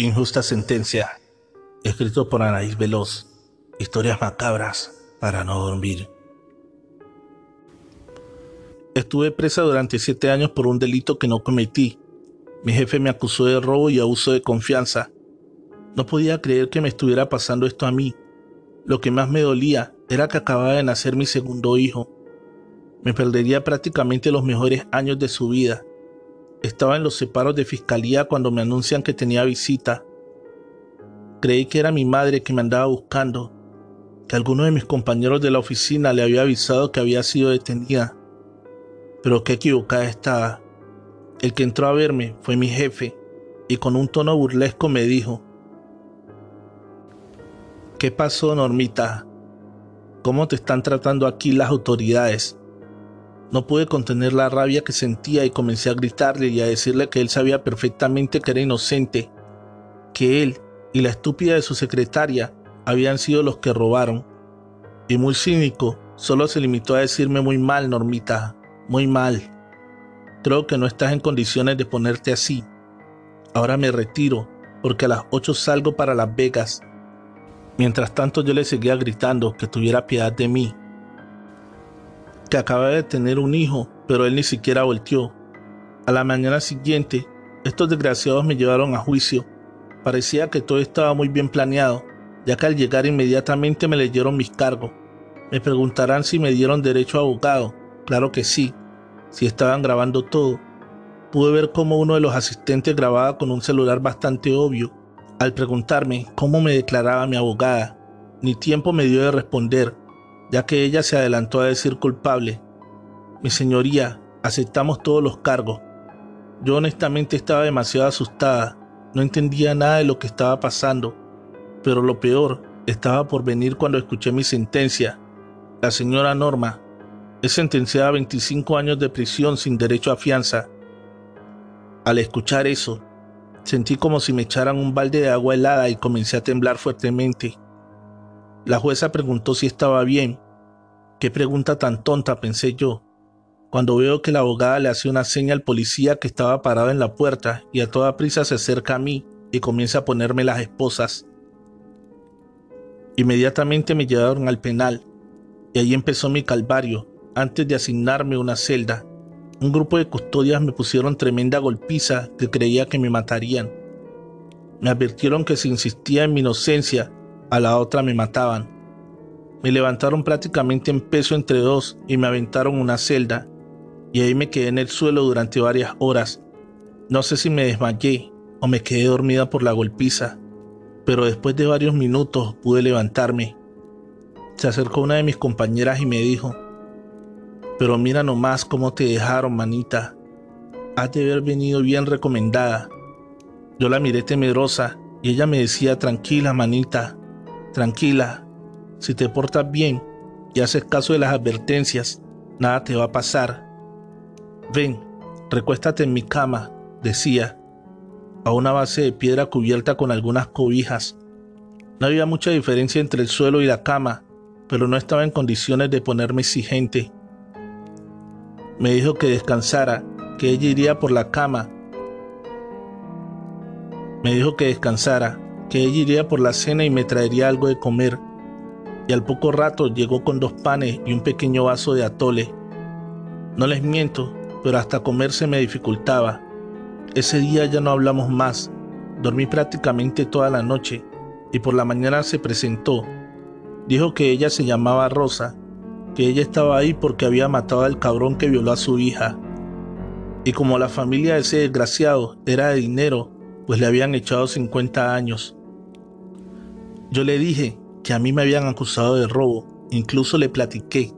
Injusta sentencia, escrito por Anaís Veloz. Historias macabras para no dormir. Estuve presa durante siete años por un delito que no cometí. Mi jefe me acusó de robo y abuso de confianza. No podía creer que me estuviera pasando esto a mí. Lo que más me dolía era que acababa de nacer mi segundo hijo. Me perdería prácticamente los mejores años de su vida. Estaba en los separos de fiscalía cuando me anuncian que tenía visita. Creí que era mi madre que me andaba buscando, que alguno de mis compañeros de la oficina le había avisado que había sido detenida. Pero qué equivocada estaba. El que entró a verme fue mi jefe y con un tono burlesco me dijo, ¿Qué pasó, Normita? ¿Cómo te están tratando aquí las autoridades? No pude contener la rabia que sentía y comencé a gritarle y a decirle que él sabía perfectamente que era inocente, que él y la estúpida de su secretaria habían sido los que robaron. Y muy cínico, solo se limitó a decirme muy mal, Normita, muy mal. Creo que no estás en condiciones de ponerte así. Ahora me retiro, porque a las 8 salgo para Las Vegas. Mientras tanto yo le seguía gritando que tuviera piedad de mí que acaba de tener un hijo, pero él ni siquiera volteó. A la mañana siguiente, estos desgraciados me llevaron a juicio. Parecía que todo estaba muy bien planeado, ya que al llegar inmediatamente me leyeron mis cargos. Me preguntarán si me dieron derecho a abogado. Claro que sí, si estaban grabando todo. Pude ver cómo uno de los asistentes grababa con un celular bastante obvio. Al preguntarme cómo me declaraba mi abogada, ni tiempo me dio de responder ya que ella se adelantó a decir culpable. Mi señoría, aceptamos todos los cargos. Yo honestamente estaba demasiado asustada, no entendía nada de lo que estaba pasando, pero lo peor estaba por venir cuando escuché mi sentencia. La señora Norma es sentenciada a 25 años de prisión sin derecho a fianza. Al escuchar eso, sentí como si me echaran un balde de agua helada y comencé a temblar fuertemente. La jueza preguntó si estaba bien. Qué pregunta tan tonta, pensé yo, cuando veo que la abogada le hace una seña al policía que estaba parado en la puerta y a toda prisa se acerca a mí y comienza a ponerme las esposas. Inmediatamente me llevaron al penal y ahí empezó mi calvario antes de asignarme una celda. Un grupo de custodias me pusieron tremenda golpiza que creía que me matarían. Me advirtieron que si insistía en mi inocencia a la otra me mataban. Me levantaron prácticamente en peso entre dos y me aventaron una celda, y ahí me quedé en el suelo durante varias horas. No sé si me desmayé o me quedé dormida por la golpiza, pero después de varios minutos pude levantarme. Se acercó una de mis compañeras y me dijo, pero mira nomás cómo te dejaron, manita. Has de haber venido bien recomendada. Yo la miré temerosa y ella me decía, tranquila, manita, Tranquila, si te portas bien y haces caso de las advertencias, nada te va a pasar. Ven, recuéstate en mi cama, decía, a una base de piedra cubierta con algunas cobijas. No había mucha diferencia entre el suelo y la cama, pero no estaba en condiciones de ponerme exigente. Me dijo que descansara, que ella iría por la cama. Me dijo que descansara, que ella iría por la cena y me traería algo de comer. Y al poco rato llegó con dos panes y un pequeño vaso de atole. No les miento, pero hasta comer se me dificultaba. Ese día ya no hablamos más. Dormí prácticamente toda la noche y por la mañana se presentó. Dijo que ella se llamaba Rosa, que ella estaba ahí porque había matado al cabrón que violó a su hija. Y como la familia de ese desgraciado era de dinero, pues le habían echado 50 años. Yo le dije que a mí me habían acusado de robo, incluso le platiqué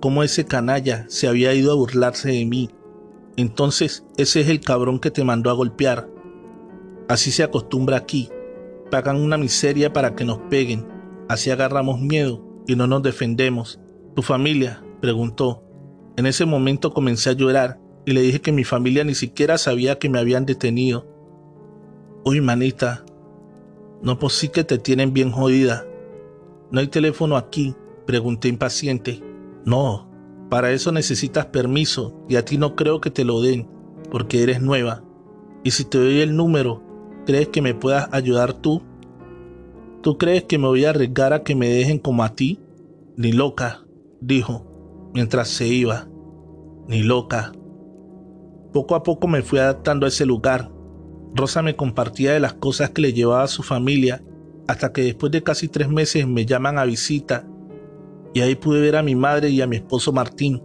cómo ese canalla se había ido a burlarse de mí. Entonces, ese es el cabrón que te mandó a golpear. Así se acostumbra aquí. Pagan una miseria para que nos peguen. Así agarramos miedo y no nos defendemos. ¿Tu familia? preguntó. En ese momento comencé a llorar y le dije que mi familia ni siquiera sabía que me habían detenido. Uy, manita, No, pues sí que te tienen bien jodida. ¿No hay teléfono aquí? Pregunté impaciente. No, para eso necesitas permiso y a ti no creo que te lo den, porque eres nueva. Y si te doy el número, ¿crees que me puedas ayudar tú? ¿Tú crees que me voy a arriesgar a que me dejen como a ti? Ni loca, dijo, mientras se iba. Ni loca. Poco a poco me fui adaptando a ese lugar. Rosa me compartía de las cosas que le llevaba a su familia, hasta que después de casi tres meses me llaman a visita y ahí pude ver a mi madre y a mi esposo Martín.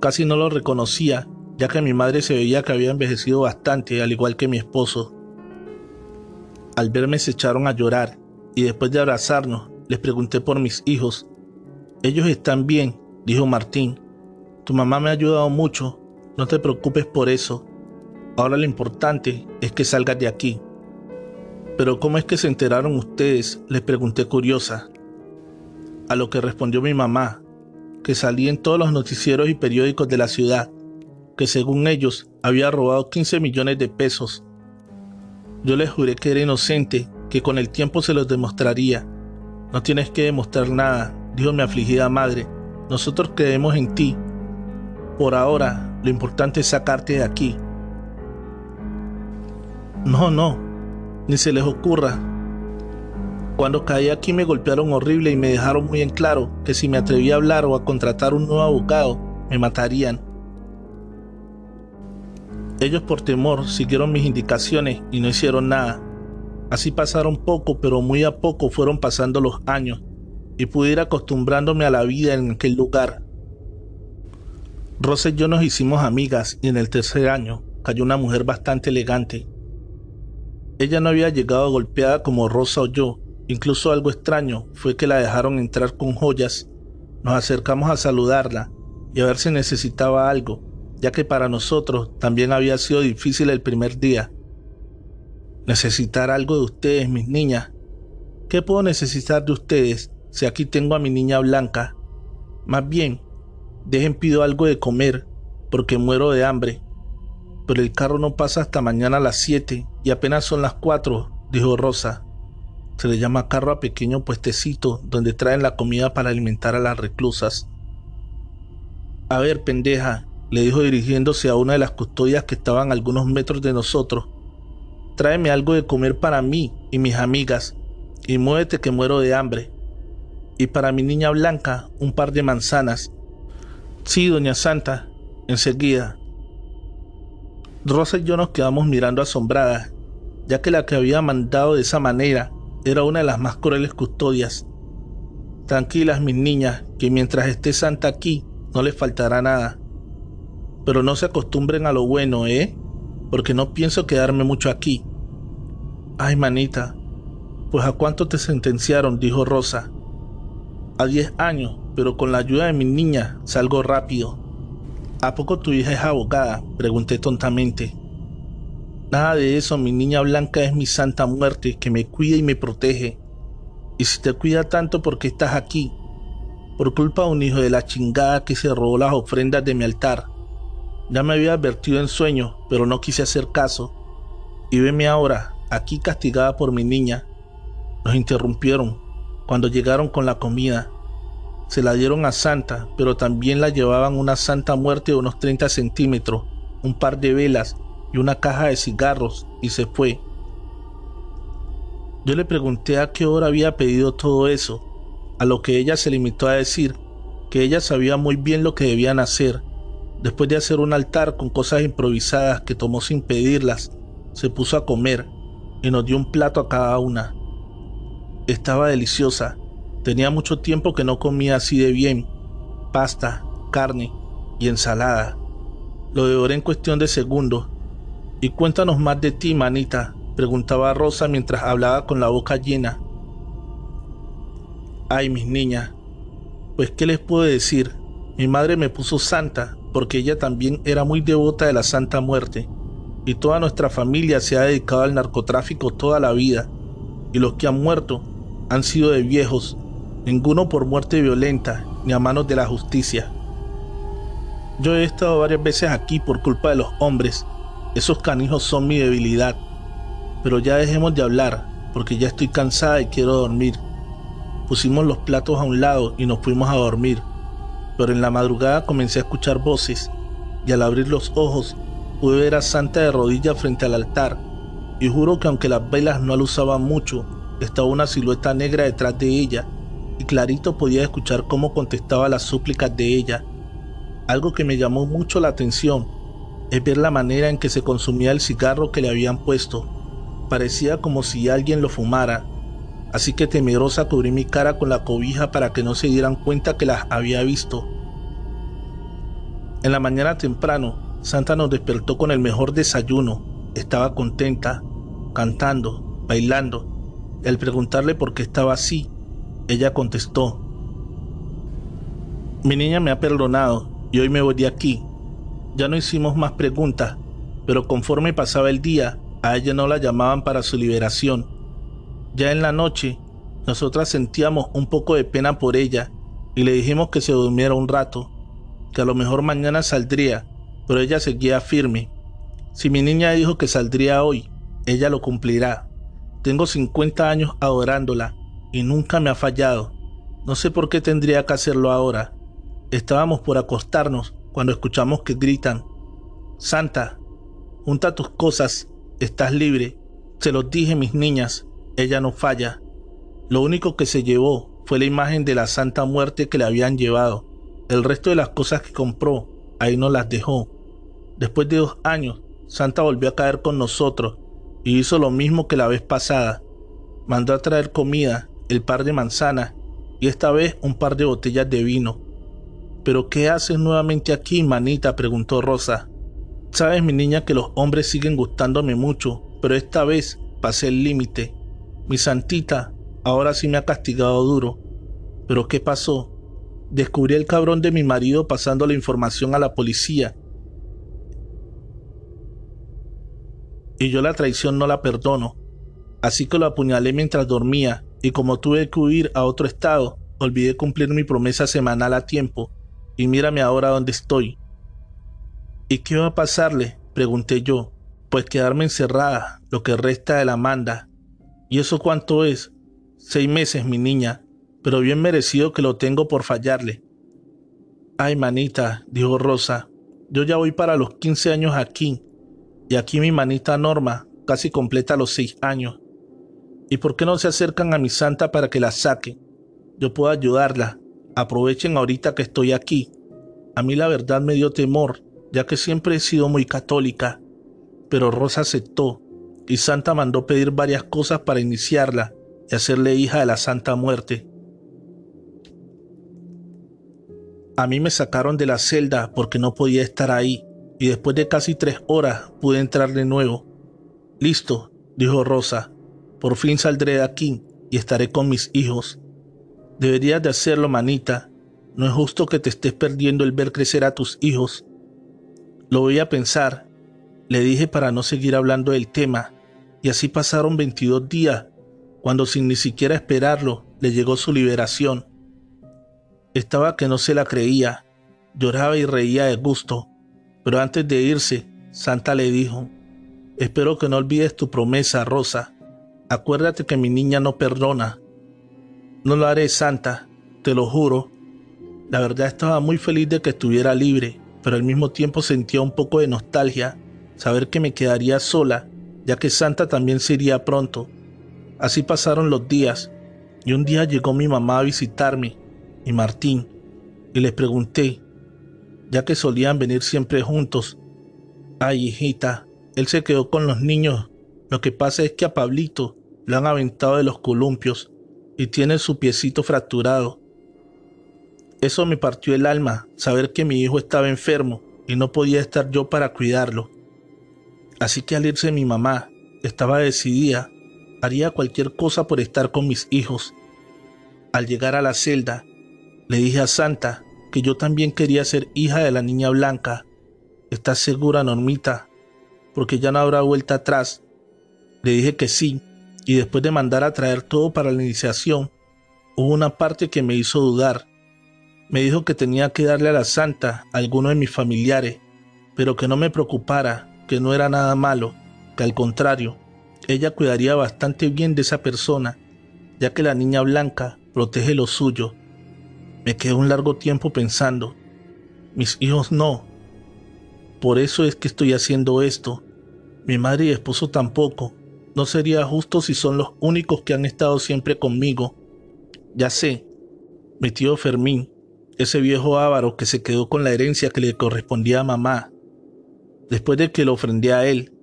Casi no lo reconocía, ya que mi madre se veía que había envejecido bastante, al igual que mi esposo. Al verme se echaron a llorar y después de abrazarnos les pregunté por mis hijos. Ellos están bien, dijo Martín. Tu mamá me ha ayudado mucho, no te preocupes por eso. Ahora lo importante es que salgas de aquí. Pero ¿cómo es que se enteraron ustedes? Les pregunté curiosa. A lo que respondió mi mamá, que salí en todos los noticieros y periódicos de la ciudad, que según ellos había robado 15 millones de pesos. Yo les juré que era inocente, que con el tiempo se los demostraría. No tienes que demostrar nada, dijo mi afligida madre. Nosotros creemos en ti. Por ahora, lo importante es sacarte de aquí. No, no, ni se les ocurra. Cuando caí aquí me golpearon horrible y me dejaron muy en claro que si me atreví a hablar o a contratar un nuevo abogado, me matarían. Ellos por temor siguieron mis indicaciones y no hicieron nada. Así pasaron poco, pero muy a poco fueron pasando los años y pude ir acostumbrándome a la vida en aquel lugar. Rosa y yo nos hicimos amigas y en el tercer año cayó una mujer bastante elegante. Ella no había llegado golpeada como Rosa o yo, incluso algo extraño fue que la dejaron entrar con joyas. Nos acercamos a saludarla y a ver si necesitaba algo, ya que para nosotros también había sido difícil el primer día. Necesitar algo de ustedes, mis niñas. ¿Qué puedo necesitar de ustedes si aquí tengo a mi niña blanca? Más bien, dejen pido algo de comer, porque muero de hambre. Pero el carro no pasa hasta mañana a las 7 y apenas son las 4, dijo Rosa. Se le llama carro a pequeño puestecito donde traen la comida para alimentar a las reclusas. A ver, pendeja, le dijo dirigiéndose a una de las custodias que estaban a algunos metros de nosotros. Tráeme algo de comer para mí y mis amigas, y muévete que muero de hambre. Y para mi niña blanca, un par de manzanas. Sí, doña Santa, enseguida. Rosa y yo nos quedamos mirando asombradas, ya que la que había mandado de esa manera era una de las más crueles custodias. Tranquilas, mis niñas, que mientras esté Santa aquí, no les faltará nada. Pero no se acostumbren a lo bueno, ¿eh? porque no pienso quedarme mucho aquí. Ay, manita, pues a cuánto te sentenciaron, dijo Rosa. A diez años, pero con la ayuda de mi niña salgo rápido. ¿A poco tu hija es abogada? pregunté tontamente. Nada de eso, mi niña blanca es mi santa muerte, que me cuida y me protege. Y si te cuida tanto, ¿por qué estás aquí? Por culpa de un hijo de la chingada que se robó las ofrendas de mi altar. Ya me había advertido en sueño, pero no quise hacer caso. Y veme ahora, aquí castigada por mi niña. Nos interrumpieron cuando llegaron con la comida. Se la dieron a Santa, pero también la llevaban una santa muerte de unos 30 centímetros, un par de velas y una caja de cigarros, y se fue. Yo le pregunté a qué hora había pedido todo eso, a lo que ella se limitó a decir que ella sabía muy bien lo que debían hacer Después de hacer un altar con cosas improvisadas que tomó sin pedirlas, se puso a comer y nos dio un plato a cada una. Estaba deliciosa. Tenía mucho tiempo que no comía así de bien. Pasta, carne y ensalada. Lo devoré en cuestión de segundos. Y cuéntanos más de ti, manita, preguntaba Rosa mientras hablaba con la boca llena. Ay, mis niñas, pues qué les puedo decir. Mi madre me puso santa porque ella también era muy devota de la Santa Muerte, y toda nuestra familia se ha dedicado al narcotráfico toda la vida, y los que han muerto han sido de viejos, ninguno por muerte violenta ni a manos de la justicia. Yo he estado varias veces aquí por culpa de los hombres, esos canijos son mi debilidad, pero ya dejemos de hablar, porque ya estoy cansada y quiero dormir. Pusimos los platos a un lado y nos fuimos a dormir, pero en la madrugada comencé a escuchar voces y al abrir los ojos pude ver a Santa de rodillas frente al altar y juro que aunque las velas no alusaban mucho, estaba una silueta negra detrás de ella y clarito podía escuchar cómo contestaba las súplicas de ella. Algo que me llamó mucho la atención es ver la manera en que se consumía el cigarro que le habían puesto. Parecía como si alguien lo fumara, así que temerosa cubrí mi cara con la cobija para que no se dieran cuenta que las había visto. En la mañana temprano, Santa nos despertó con el mejor desayuno. Estaba contenta, cantando, bailando. al preguntarle por qué estaba así, ella contestó, Mi niña me ha perdonado y hoy me voy de aquí. Ya no hicimos más preguntas, pero conforme pasaba el día, a ella no la llamaban para su liberación. Ya en la noche, nosotras sentíamos un poco de pena por ella y le dijimos que se durmiera un rato, que a lo mejor mañana saldría, pero ella seguía firme. Si mi niña dijo que saldría hoy, ella lo cumplirá. Tengo 50 años adorándola y nunca me ha fallado. No sé por qué tendría que hacerlo ahora. Estábamos por acostarnos cuando escuchamos que gritan, Santa, junta tus cosas, estás libre. Se los dije mis niñas, ella no falla. Lo único que se llevó fue la imagen de la Santa Muerte que le habían llevado. El resto de las cosas que compró, ahí no las dejó. Después de dos años, Santa volvió a caer con nosotros y hizo lo mismo que la vez pasada. Mandó a traer comida el par de manzanas y esta vez un par de botellas de vino. ¿Pero qué haces nuevamente aquí, manita? preguntó Rosa. Sabes, mi niña, que los hombres siguen gustándome mucho, pero esta vez pasé el límite. Mi santita ahora sí me ha castigado duro. ¿Pero qué pasó? Descubrí el cabrón de mi marido pasando la información a la policía. Y yo la traición no la perdono. Así que lo apuñalé mientras dormía y como tuve que huir a otro estado, olvidé cumplir mi promesa semanal a tiempo, y mírame ahora donde estoy. ¿Y qué va a pasarle? pregunté yo. Pues quedarme encerrada, lo que resta de la manda. ¿Y eso cuánto es? Seis meses, mi niña, pero bien merecido que lo tengo por fallarle. Ay, manita, dijo Rosa, yo ya voy para los 15 años aquí, y aquí mi manita Norma casi completa los seis años. ¿Y por qué no se acercan a mi santa para que la saque? Yo puedo ayudarla. Aprovechen ahorita que estoy aquí. A mí la verdad me dio temor, ya que siempre he sido muy católica. Pero Rosa aceptó, y Santa mandó pedir varias cosas para iniciarla y hacerle hija de la Santa Muerte. A mí me sacaron de la celda porque no podía estar ahí, y después de casi tres horas pude entrar de nuevo. Listo, dijo Rosa, por fin saldré de aquí y estaré con mis hijos. Deberías de hacerlo, manita. No es justo que te estés perdiendo el ver crecer a tus hijos. Lo voy a pensar, le dije para no seguir hablando del tema, y así pasaron 22 días, cuando sin ni siquiera esperarlo, le llegó su liberación. Estaba que no se la creía, lloraba y reía de gusto, pero antes de irse, Santa le dijo, espero que no olvides tu promesa, Rosa. Acuérdate que mi niña no perdona. No lo haré, Santa, te lo juro. La verdad estaba muy feliz de que estuviera libre, pero al mismo tiempo sentía un poco de nostalgia, saber que me quedaría sola, ya que Santa también se iría pronto. Así pasaron los días, y un día llegó mi mamá a visitarme, y Martín, y les pregunté, ya que solían venir siempre juntos, ay hijita, él se quedó con los niños lo que pasa es que a Pablito lo han aventado de los columpios y tiene su piecito fracturado. Eso me partió el alma, saber que mi hijo estaba enfermo y no podía estar yo para cuidarlo. Así que al irse mi mamá, estaba decidida, haría cualquier cosa por estar con mis hijos. Al llegar a la celda, le dije a Santa que yo también quería ser hija de la niña blanca. ¿Estás segura, Normita? Porque ya no habrá vuelta atrás le dije que sí, y después de mandar a traer todo para la iniciación, hubo una parte que me hizo dudar. Me dijo que tenía que darle a la santa a alguno de mis familiares, pero que no me preocupara, que no era nada malo, que al contrario, ella cuidaría bastante bien de esa persona, ya que la niña blanca protege lo suyo. Me quedé un largo tiempo pensando, mis hijos no. Por eso es que estoy haciendo esto. Mi madre y esposo tampoco. No sería justo si son los únicos que han estado siempre conmigo. Ya sé, mi tío Fermín, ese viejo ávaro que se quedó con la herencia que le correspondía a mamá. Después de que lo ofrendé a él,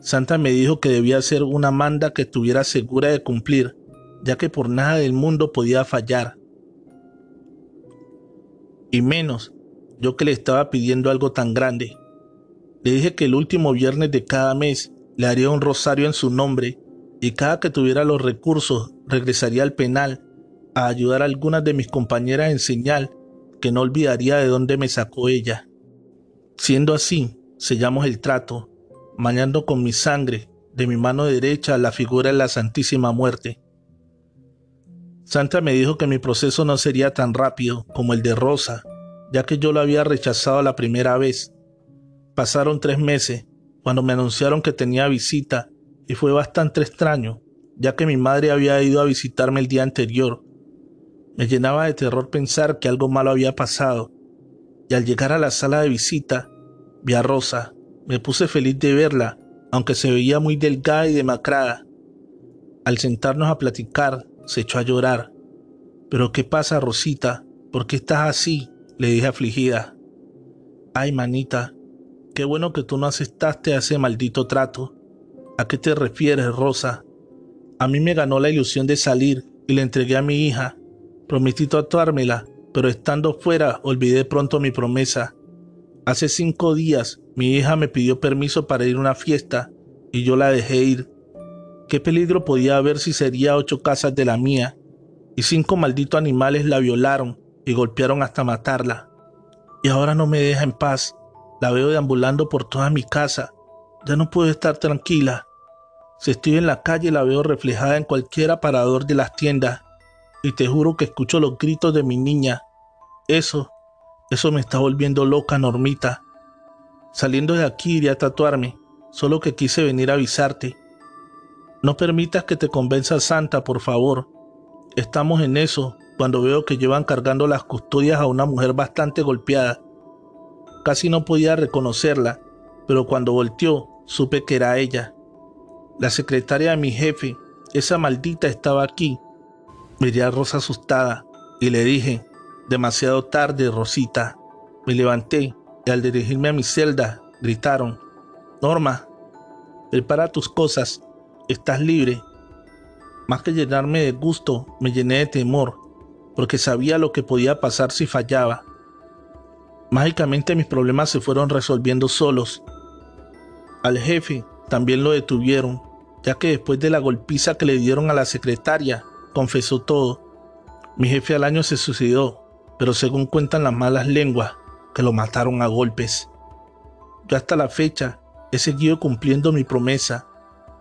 Santa me dijo que debía ser una manda que estuviera segura de cumplir, ya que por nada del mundo podía fallar. Y menos yo que le estaba pidiendo algo tan grande. Le dije que el último viernes de cada mes le haría un rosario en su nombre y cada que tuviera los recursos regresaría al penal a ayudar a algunas de mis compañeras en señal que no olvidaría de dónde me sacó ella. Siendo así, sellamos el trato, mañando con mi sangre de mi mano derecha la figura de la Santísima Muerte. Santa me dijo que mi proceso no sería tan rápido como el de Rosa, ya que yo lo había rechazado la primera vez. Pasaron tres meses cuando me anunciaron que tenía visita y fue bastante extraño, ya que mi madre había ido a visitarme el día anterior me llenaba de terror pensar que algo malo había pasado, y al llegar a la sala de visita, vi a Rosa. Me puse feliz de verla, aunque se veía muy delgada y demacrada. Al sentarnos a platicar, se echó a llorar. ¿Pero qué pasa, Rosita? ¿Por qué estás así? le dije afligida. Ay, manita, qué bueno que tú no aceptaste a ese maldito trato. ¿A qué te refieres, Rosa? A mí me ganó la ilusión de salir y le entregué a mi hija Prometí tatuármela, pero estando fuera olvidé pronto mi promesa. Hace cinco días mi hija me pidió permiso para ir a una fiesta y yo la dejé ir. ¿Qué peligro podía haber si sería ocho casas de la mía? Y cinco malditos animales la violaron y golpearon hasta matarla. Y ahora no me deja en paz. La veo deambulando por toda mi casa. Ya no puedo estar tranquila. Si estoy en la calle la veo reflejada en cualquier aparador de las tiendas y te juro que escucho los gritos de mi niña. Eso, eso me está volviendo loca, Normita. Saliendo de aquí iré a tatuarme, solo que quise venir a avisarte. No permitas que te convenza Santa, por favor. Estamos en eso cuando veo que llevan cargando las custodias a una mujer bastante golpeada. Casi no podía reconocerla, pero cuando volteó supe que era ella. La secretaria de mi jefe, esa maldita estaba aquí Miré a Rosa asustada y le dije, demasiado tarde, Rosita. Me levanté y al dirigirme a mi celda gritaron, Norma, prepara tus cosas, estás libre. Más que llenarme de gusto, me llené de temor, porque sabía lo que podía pasar si fallaba. Mágicamente mis problemas se fueron resolviendo solos. Al jefe también lo detuvieron, ya que después de la golpiza que le dieron a la secretaria, confesó todo. Mi jefe al año se suicidó, pero según cuentan las malas lenguas, que lo mataron a golpes. Yo hasta la fecha he seguido cumpliendo mi promesa,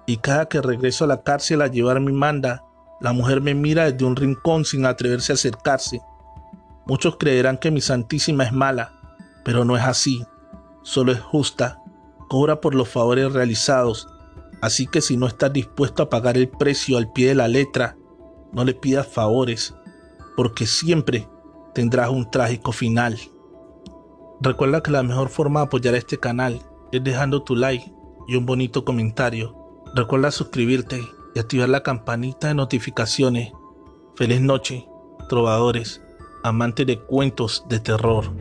y cada que regreso a la cárcel a llevar mi manda, la mujer me mira desde un rincón sin atreverse a acercarse. Muchos creerán que mi Santísima es mala, pero no es así, solo es justa, cobra por los favores realizados, así que si no estás dispuesto a pagar el precio al pie de la letra, no le pidas favores, porque siempre tendrás un trágico final. Recuerda que la mejor forma de apoyar este canal es dejando tu like y un bonito comentario. Recuerda suscribirte y activar la campanita de notificaciones. Feliz noche, trovadores, amantes de cuentos de terror.